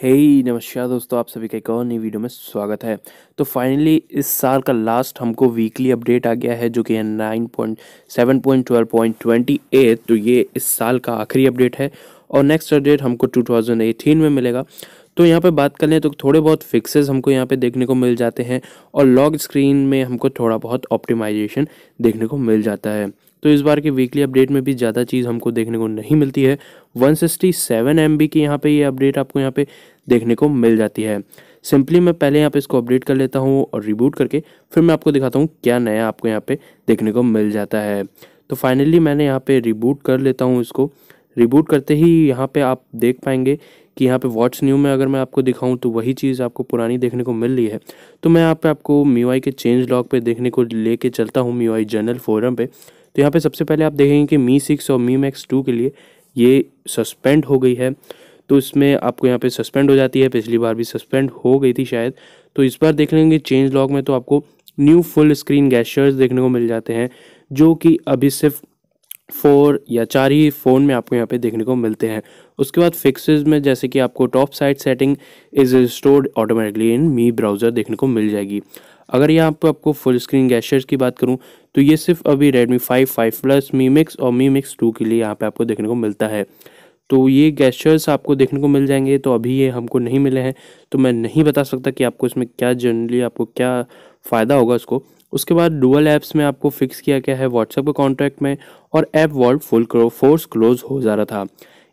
हे hey, नमस्कार दोस्तों आप सभी का एक और नई वीडियो में स्वागत है। तो फाइनली इस साल का लास्ट हमको वीकली अपडेट आ गया है जो कि है nine point seven point twelve point twenty eight तो ये इस साल का आखिरी अपडेट है और नेक्स्ट अपडेट हमको टू थाउज़ेंड एटीन में मिलेगा। तो यहाँ पे बात कर लें तो थोड़े बहुत फिक्सेस हमको यहाँ पे देखने को मिल जाते हैं और लॉग स्क्रीन में हमको थोड़ा बहुत ऑप्टिमाइजेशन देखने को मिल जाता है। तो इस बार के वीकली अपडेट में भी ज़्यादा चीज़ हमको देखने को नहीं मिलती है। One sixty seven M B की यहाँ पे ये अपडेट आपको यहाँ पे देखने को मिल जाती है। सिंपली मैं पहले यहाँ पे इसको अपडेट कर लेता हूँ और रिबूट करके फिर मैं आपको दिखाता हूँ क्या नया आपको यहाँ पे देखने को मिल जाता है। तो फाइनली मैंने यहाँ पे रिबूट कर लेता हूँ इसको। रिबूट करते ही यहाँ पे आप देख पाएँगे कि यहाँ पे वॉट्स न्यू में अगर मैं आपको दिखाऊँ तो वही चीज़ आपको पुरानी देखने को मिल रही है। तो मैं यहाँ पे आपको मी के चेंज लॉग पे देखने को लेके चलता हूँ मी जनरल फोरम पे। तो यहाँ पे सबसे पहले आप देखेंगे कि मी सिक्स और मी मैक्स टू के लिए ये सस्पेंड हो गई है। तो इसमें आपको यहाँ पे सस्पेंड हो जाती है। पिछली बार भी सस्पेंड हो गई थी शायद। तो इस बार देख लेंगे चेंज लॉग में तो आपको न्यू फुल स्क्रीन गैशर्स देखने को मिल जाते हैं, जो कि अभी सिर्फ़ फोर या चार ही फ़ोन में आपको यहाँ पे देखने को मिलते हैं। उसके बाद फिक्सेस में जैसे कि आपको top side setting is stored automatically in Mi browser देखने को मिल जाएगी। अगर यहाँ पर आपको फुल स्क्रीन गैशर्स की बात करूँ तो ये सिर्फ़ अभी Redmi five five plus Mi Mix और मी मिक्स टू के लिए यहाँ पे आपको देखने को मिलता है। तो ये गैशर्स आपको देखने को मिल जाएँगे तो अभी ये हमको नहीं मिले हैं तो मैं नहीं बता सकता कि आपको इसमें क्या जनरली आपको क्या फ़ायदा होगा उसको। उसके बाद डुअल ऐप्स में आपको फिक्स किया गया है व्हाट्सएप के कॉन्ट्रैक्ट में और app vault full force close हो जा रहा था।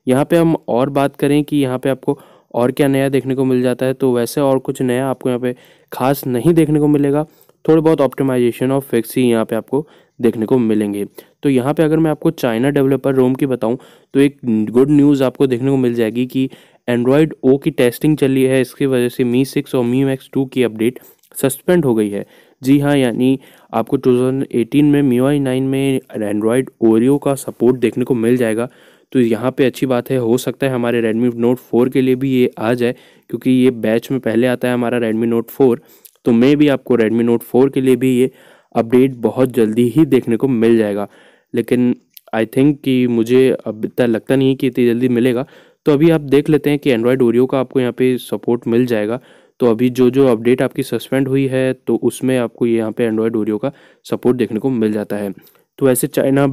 यहाँ पे हम और बात करें कि यहाँ पे आपको और क्या नया देखने को मिल जाता है? तो वैसे और कुछ नया आपको यहाँ पे खास नहीं देखने को मिलेगा। थोड़े बहुत ऑप्टिमाइजेशन और फिक्स ही यहाँ पे आपको देखने को मिलेंगे। तो यहाँ पे अगर मैं आपको चाइना डेवलपर रोम की बताऊँ तो एक गुड न्यूज़ आपको देखने को मिल जाएगी कि एंड्रॉयड ओ की टेस्टिंग चली है। इसकी वजह से मी सिक्स और मी मैक्स टू की अपडेट सस्पेंड हो गई है। जी हाँ यानी आपको 2018 में मी वाई नाइन में एंड्रॉयड ओरियो का सपोर्ट देखने को मिल जाएगा। तो यहाँ पे अच्छी बात है, हो सकता है हमारे रेडमी नोट फोर के लिए भी ये आ जाए, क्योंकि ये बैच में पहले आता है हमारा रेडमी नोट फोर तो मे भी आपको रेडमी नोट फोर के लिए भी ये अपडेट बहुत जल्दी ही देखने को मिल जाएगा। लेकिन आई थिंक कि मुझे अब इतना लगता नहीं है कि इतनी जल्दी मिलेगा। तो अभी आप देख लेते हैं कि एंड्रॉयड ओरियो का आपको यहाँ पे सपोर्ट मिल जाएगा। तो अभी जो जो अपडेट आपकी सस्पेंड हुई है तो उसमें आपको यहाँ पे एंड्रॉयड ओरियो का सपोर्ट देखने को मिल जाता है। तो ऐसे चाइना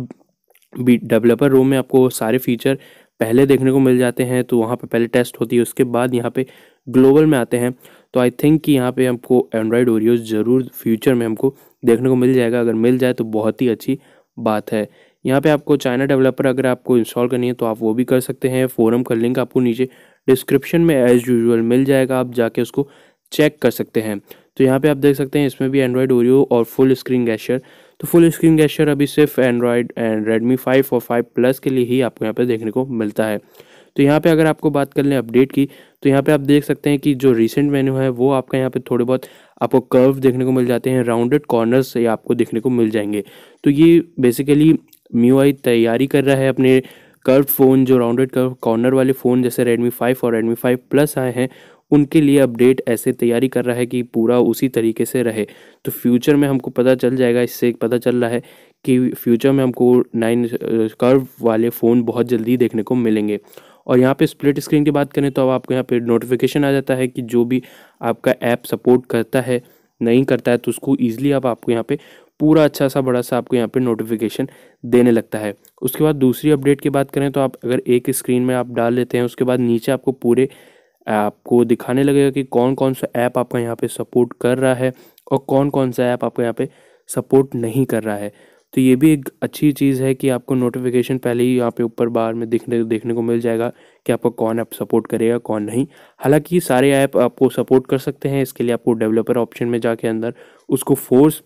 डेवलपर रूम में आपको सारे फीचर पहले देखने को मिल जाते हैं तो वहाँ पे पहले टेस्ट होती है, उसके बाद यहाँ पे ग्लोबल में आते हैं। तो आई थिंक कि यहाँ पे हमको एंड्रॉयड ओरियो ज़रूर फ्यूचर में हमको देखने को मिल जाएगा। अगर मिल जाए तो बहुत ही अच्छी बात है। यहाँ पे आपको चाइना डेवलपर अगर आपको इंस्टॉल करनी है तो आप वो भी कर सकते हैं। फोरम का लिंक आपको नीचे डिस्क्रिप्शन में एज़ यूजल मिल जाएगा। आप जाके उसको चेक कर सकते हैं। तो यहाँ पे आप देख सकते हैं, इसमें भी एंड्रॉयड ओरियो और फुल स्क्रीन गैशर तो फुल स्क्रीन गैशर अभी सिर्फ़ एंड्रॉयड एंड रेडमी फाइव और फाइव प्लस के लिए ही आपको यहाँ पर देखने को मिलता है। तो यहाँ पे अगर आपको बात कर लें अपडेट की तो यहाँ पे आप देख सकते हैं कि जो रिसेंट मेन्यू है, वो आपका यहाँ पे थोड़े बहुत आपको कर्व देखने को मिल जाते हैं राउंडेड कॉर्नर्स से आपको देखने को मिल जाएँगे। तो ये बेसिकली म्यू तैयारी कर रहा है अपने कर्व फ़ोन जो राउंडेड कर्व कॉर्नर वाले फ़ोन जैसे रेडमी फाइव और रेडमी फाइव प्लस आए हैं उनके लिए अपडेट ऐसे तैयारी कर रहा है कि पूरा उसी तरीके से रहे। तो फ्यूचर में हमको पता चल जाएगा, इससे पता चल रहा है कि फ्यूचर में हमको नाइन कर्व वाले फ़ोन बहुत जल्दी देखने को मिलेंगे। और यहाँ पे स्प्लिट स्क्रीन की बात करें तो अब आपको यहाँ पे नोटिफिकेशन आ जाता है कि जो भी आपका ऐप सपोर्ट करता है, नहीं करता है तो उसको ईजिली अब आपको यहाँ पे पूरा अच्छा सा बड़ा सा आपको यहाँ पे नोटिफिकेशन देने लगता है। उसके बाद दूसरी अपडेट की बात करें तो आप अगर एक स्क्रीन में आप डाल लेते हैं, उसके बाद नीचे आपको पूरे आपको दिखाने लगेगा कि कौन कौन सा ऐप आपका यहाँ पे सपोर्ट कर रहा है और कौन कौन सा ऐप आपको यहाँ पे सपोर्ट नहीं कर रहा है। तो ये भी एक अच्छी चीज़ है कि आपको नोटिफिकेशन पहले ही यहाँ पे ऊपर बार में दिखने, देखने को मिल जाएगा कि आपको कौन ऐप सपोर्ट करेगा, कौन नहीं। हालाँकि सारे ऐप आपको सपोर्ट कर सकते हैं, इसके लिए आपको डेवलपर ऑप्शन में जाके अंदर उसको फोर्स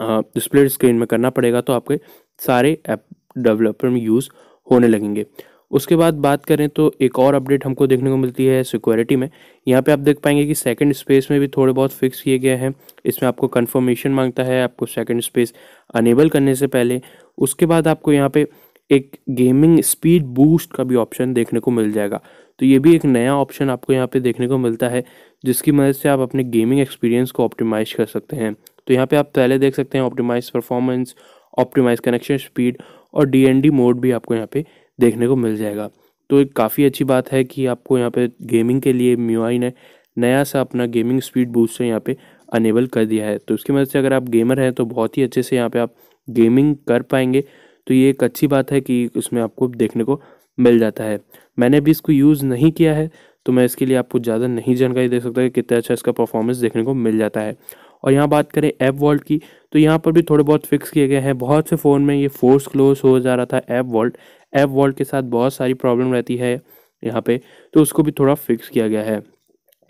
डिस्प्ले स्क्रीन में करना पड़ेगा तो आपके सारे ऐप डेवलपर में यूज़ होने लगेंगे। उसके बाद बात करें तो एक और अपडेट हमको देखने को मिलती है सिक्योरिटी में। यहाँ पे आप देख पाएँगे कि सेकंड स्पेस में भी थोड़े बहुत फिक्स किए गए हैं। इसमें आपको कंफर्मेशन माँगता है, आपको सेकंड स्पेस अनेबल करने से पहले। उसके बाद आपको यहाँ पे एक गेमिंग स्पीड बूस्ट का भी ऑप्शन देखने को मिल जाएगा। तो ये भी एक नया ऑप्शन आपको यहाँ पे देखने को मिलता है, जिसकी मदद से आप अपने गेमिंग एक्सपीरियंस को ऑप्टिमाइज कर सकते हैं। तो यहाँ पे आप पहले देख सकते हैं optimize performance optimize connection speed और डीएनडी मोड भी आपको यहाँ पे देखने को मिल जाएगा। तो एक काफ़ी अच्छी बात है कि आपको यहाँ पे गेमिंग के लिए म्यूआई ने नया सा अपना गेमिंग स्पीड बूस्टर यहाँ पे अनेबल कर दिया है। तो उसकी मदद से अगर आप गेमर हैं तो बहुत ही अच्छे से यहाँ पे आप गेमिंग कर पाएँगे। तो ये एक अच्छी बात है कि उसमें आपको देखने को मिल जाता है। मैंने भी इसको यूज़ नहीं किया है तो मैं इसके लिए आपको ज़्यादा नहीं जानकारी दे सकता कि कितना अच्छा इसका परफॉर्मेंस देखने को मिल जाता है। और यहाँ बात करें ऐप वॉल्ट की तो यहाँ पर भी थोड़े बहुत फिक्स किए गए हैं। बहुत से फ़ोन में ये फोर्स क्लोज हो जा रहा था ऐप वॉल्ट ऐप वॉल्ट के साथ बहुत सारी प्रॉब्लम रहती है यहाँ पे तो उसको भी थोड़ा फिक्स किया गया है।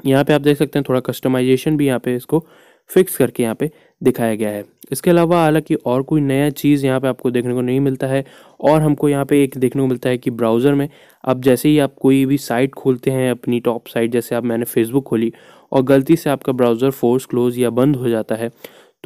यहाँ पे आप देख सकते हैं थोड़ा कस्टमाइजेशन भी यहाँ पे इसको फिक्स करके यहाँ पे दिखाया गया है। इसके अलावा हालाँकि और कोई नया चीज़ यहाँ पे आपको देखने को नहीं मिलता है और हमको यहाँ पे एक देखने को मिलता है कि ब्राउज़र में अब जैसे ही आप कोई भी साइट खोलते हैं अपनी टॉप साइट जैसे आप मैंने फेसबुक खोली और गलती से आपका ब्राउज़र फोर्स क्लोज या बंद हो जाता है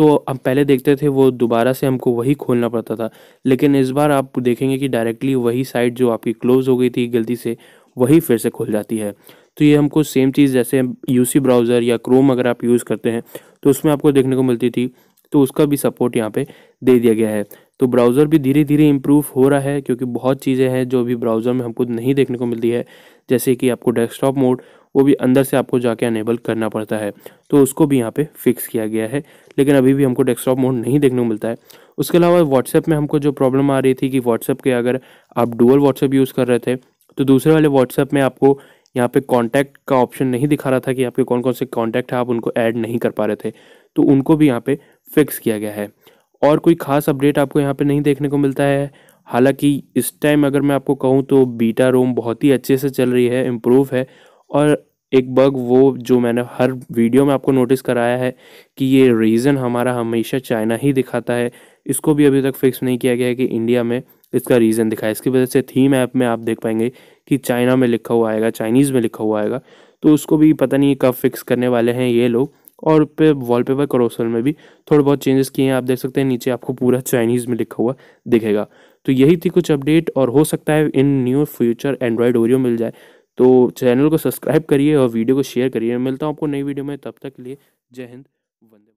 तो हम पहले देखते थे वो दोबारा से हमको वही खोलना पड़ता था। लेकिन इस बार आप देखेंगे कि डायरेक्टली वही साइट जो आपकी क्लोज़ हो गई थी गलती से, वही फिर से खुल जाती है। तो ये हमको सेम चीज़ जैसे यूसी ब्राउज़र या क्रोम अगर आप यूज़ करते हैं तो उसमें आपको देखने को मिलती थी तो उसका भी सपोर्ट यहाँ पे दे दिया गया है। तो ब्राउज़र भी धीरे धीरे इम्प्रूव हो रहा है क्योंकि बहुत चीज़ें हैं जो अभी ब्राउज़र में हमको नहीं देखने को मिलती है। जैसे कि आपको डेस्कटॉप मोड वो भी अंदर से आपको जाके अनेबल करना पड़ता है। तो उसको भी यहाँ पे फिक्स किया गया है, लेकिन अभी भी हमको डेस्कटॉप मोड नहीं देखने को मिलता है। उसके अलावा व्हाट्सएप में हमको जो प्रॉब्लम आ रही थी कि व्हाट्सएप के अगर आप डुअल व्हाट्सएप यूज़ कर रहे थे तो दूसरे वाले व्हाट्सएप में आपको यहाँ पे कॉन्टैक्ट का ऑप्शन नहीं दिखा रहा था कि आपके कौन कौन से कॉन्टैक्ट है, आप उनको ऐड नहीं कर पा रहे थे। तो उनको भी यहाँ पे फिक्स किया गया है। और कोई खास अपडेट आपको यहाँ पे नहीं देखने को मिलता है। हालाँकि इस टाइम अगर मैं आपको कहूँ तो बीटा रोम बहुत ही अच्छे से चल रही है इम्प्रूव है और एक बग वो जो मैंने हर वीडियो में आपको नोटिस कराया है कि ये रीज़न हमारा हमेशा चाइना ही दिखाता है। इसको भी अभी तक फिक्स नहीं किया गया है कि इंडिया में इसका रीज़न दिखाए इसकी वजह से थीम ऐप में आप देख पाएँगे कि चाइना में लिखा हुआ आएगा चाइनीज़ में लिखा हुआ आएगा। तो उसको भी पता नहीं कब फिक्स करने वाले हैं ये लोग। और पे वॉलपेपर करोसल में भी। थोड़े बहुत चेंजेस किए हैं, आप देख सकते हैं, नीचे आपको पूरा चाइनीज़ में लिखा हुआ दिखेगा। तो यही थी कुछ अपडेट और हो सकता है इन न्यू फ्यूचर एंड्रॉयड ओरियो मिल जाए। तो चैनल को सब्सक्राइब करिए और वीडियो को शेयर करिए। मिलता हूँ आपको नई वीडियो में, तब तक के लिए जय हिंद।